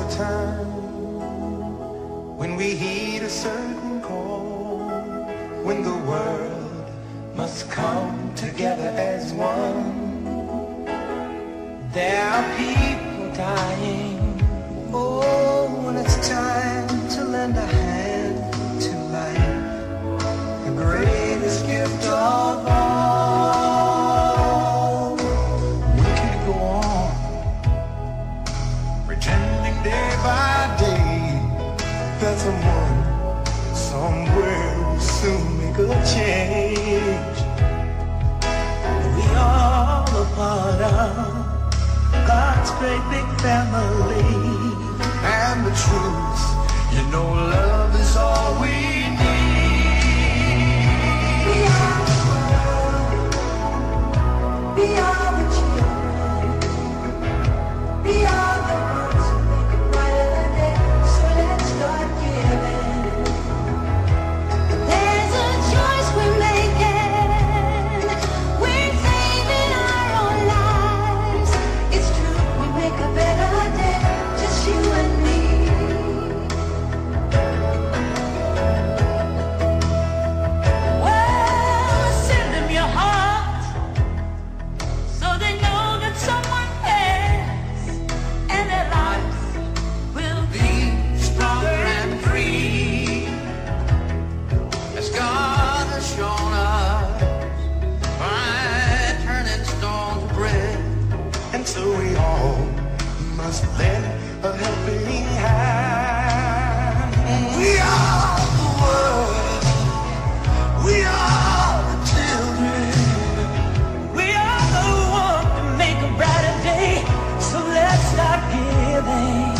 a time when we heed a certain call, when the world must come together as one. There are people God's great big family. And the truth, you know love is all we need. giving.